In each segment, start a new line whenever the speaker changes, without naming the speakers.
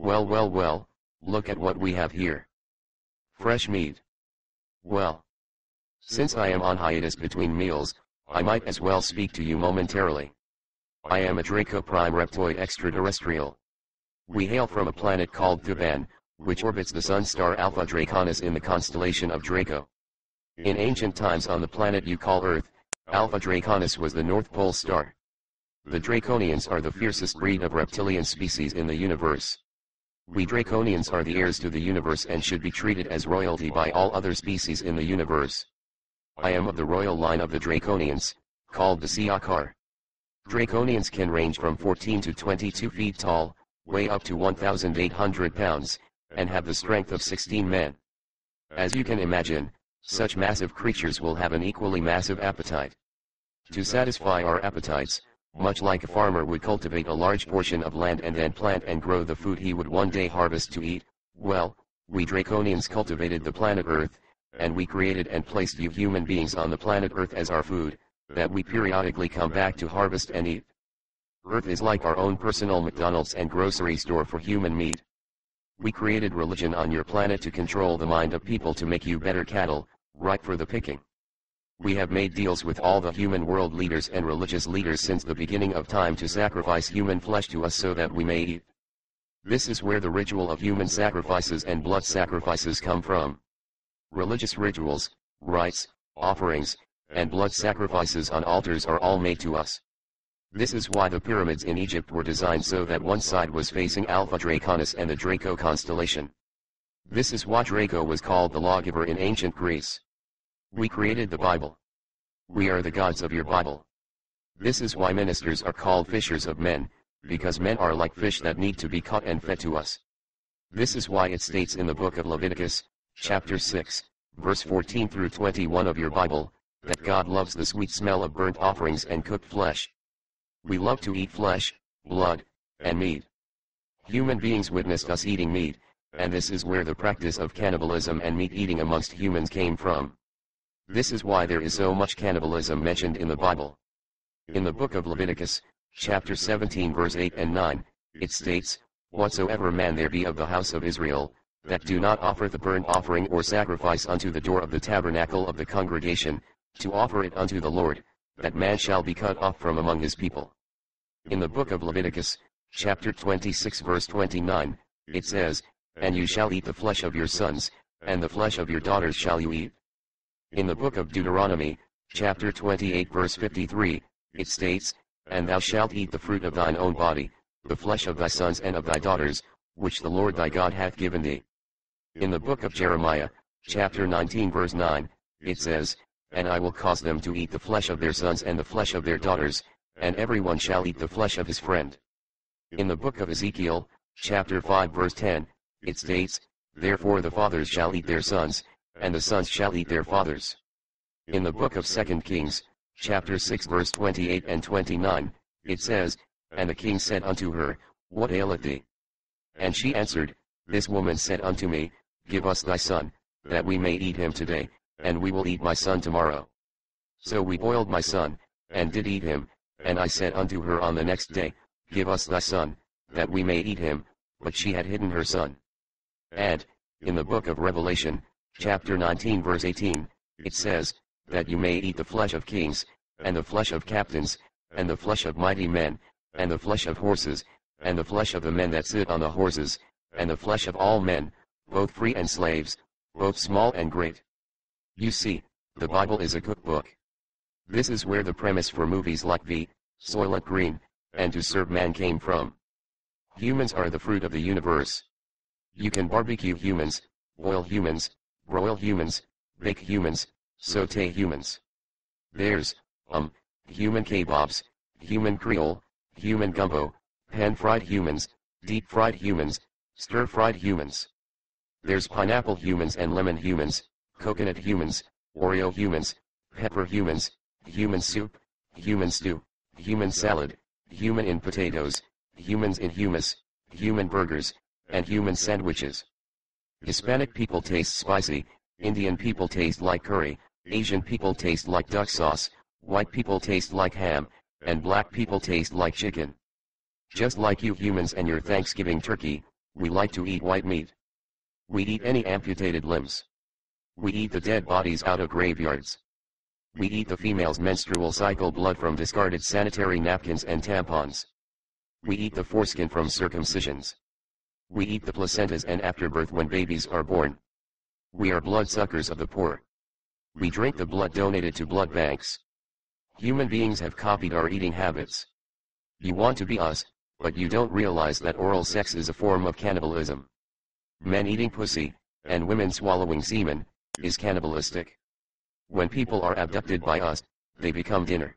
Well well well, look at what we have here. Fresh meat. Well. Since I am on hiatus between meals, I might as well speak to you momentarily. I am a Draco Prime reptoid extraterrestrial. We hail from a planet called Thuban, which orbits the sun star Alpha Draconis in the constellation of Draco. In ancient times on the planet you call Earth, Alpha Draconis was the North Pole star. The Draconians are the fiercest breed of reptilian species in the universe. We Draconians are the heirs to the universe and should be treated as royalty by all other species in the universe. I am of the royal line of the Draconians, called the Ciakar. Draconians can range from 14 to 22 feet tall, weigh up to 1,800 pounds, and have the strength of 16 men. As you can imagine, such massive creatures will have an equally massive appetite. To satisfy our appetites, much like a farmer would cultivate a large portion of land and then plant and grow the food he would one day harvest to eat, well, we Draconians cultivated the planet Earth, and we created and placed you human beings on the planet Earth as our food, that we periodically come back to harvest and eat. Earth is like our own personal McDonald's and grocery store for human meat. We created religion on your planet to control the mind of people to make you better cattle, ripe for the picking. We have made deals with all the human world leaders and religious leaders since the beginning of time to sacrifice human flesh to us so that we may eat. This is where the ritual of human sacrifices and blood sacrifices come from. Religious rituals, rites, offerings, and blood sacrifices on altars are all made to us. This is why the pyramids in Egypt were designed so that one side was facing Alpha Draconis and the Draco constellation. This is why Draco was called the lawgiver in ancient Greece. We created the Bible. We are the gods of your Bible. This is why ministers are called fishers of men, because men are like fish that need to be caught and fed to us. This is why it states in the book of Leviticus, chapter 6, verse 14 through 21 of your Bible, that God loves the sweet smell of burnt offerings and cooked flesh. We love to eat flesh, blood, and meat. Human beings witnessed us eating meat, and this is where the practice of cannibalism and meat eating amongst humans came from. This is why there is so much cannibalism mentioned in the Bible. In the book of Leviticus, chapter 17 verse 8 and 9, it states, Whatsoever man there be of the house of Israel, that do not offer the burnt offering or sacrifice unto the door of the tabernacle of the congregation, to offer it unto the Lord, that man shall be cut off from among his people. In the book of Leviticus, chapter 26 verse 29, it says, And you shall eat the flesh of your sons, and the flesh of your daughters shall you eat. In the book of Deuteronomy, chapter 28 verse 53, it states, And thou shalt eat the fruit of thine own body, the flesh of thy sons and of thy daughters, which the Lord thy God hath given thee. In the book of Jeremiah, chapter 19 verse 9, it says, and I will cause them to eat the flesh of their sons and the flesh of their daughters, and everyone shall eat the flesh of his friend. In the book of Ezekiel, chapter 5 verse 10, it states, Therefore the fathers shall eat their sons, and the sons shall eat their fathers. In the book of 2 Kings, chapter 6 verse 28 and 29, it says, And the king said unto her, What aileth thee? And she answered, This woman said unto me, Give us thy son, that we may eat him today, and we will eat my son tomorrow. So we boiled my son, and did eat him, and I said unto her on the next day, Give us thy son, that we may eat him, but she had hidden her son. And, in the book of Revelation, chapter 19 verse 18, it says, That you may eat the flesh of kings, and the flesh of captains, and the flesh of mighty men, and the flesh of horses, and the flesh of the men that sit on the horses, and the flesh of all men, both free and slaves, both small and great. You see, the Bible is a cookbook. This is where the premise for movies like V, Soylent Green, and To Serve Man came from. Humans are the fruit of the universe. You can barbecue humans, boil humans, broil humans, bake humans, saute humans. There's, um, human kebabs, human creole, human gumbo, pan-fried humans, deep-fried humans, stir-fried humans. There's pineapple humans and lemon humans, coconut humans, Oreo humans, pepper humans, human soup, human stew, human salad, human in potatoes, humans in hummus, human burgers, and human sandwiches. Hispanic people taste spicy, Indian people taste like curry, Asian people taste like duck sauce, white people taste like ham, and black people taste like chicken. Just like you humans and your Thanksgiving turkey, We like to eat white meat. We eat any amputated limbs. We eat the dead bodies out of graveyards. We eat the female's menstrual cycle blood from discarded sanitary napkins and tampons. We eat the foreskin from circumcisions. We eat the placentas and afterbirth when babies are born. We are bloodsuckers of the poor. We drink the blood donated to blood banks. Human beings have copied our eating habits. You want to be us, but you don't realize that oral sex is a form of cannibalism. Men eating pussy, and women swallowing semen, is cannibalistic. When people are abducted by us, they become dinner.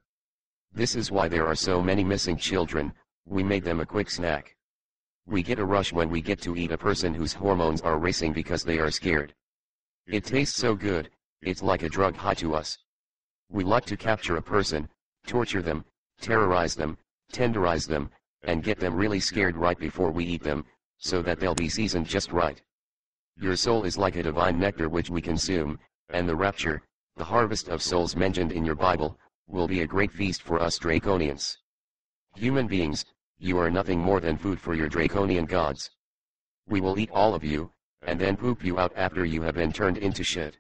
This is why there are so many missing children, we made them a quick snack. We get a rush when we get to eat a person whose hormones are racing because they are scared. It tastes so good, it's like a drug high to us. We like to capture a person, torture them, terrorize them, tenderize them, and get them really scared right before we eat them, so that they'll be seasoned just right. Your soul is like a divine nectar which we consume, and the rapture, the harvest of souls mentioned in your Bible, will be a great feast for us Draconians. Human beings, you are nothing more than food for your Draconian gods. We will eat all of you, and then poop you out after you have been turned into shit.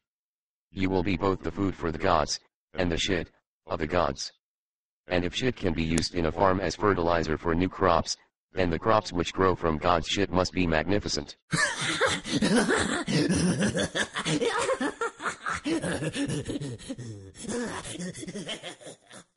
You will be both the food for the gods, and the shit, of the gods. And if shit can be used in a farm as fertilizer for new crops, then the crops which grow from God's shit must be magnificent.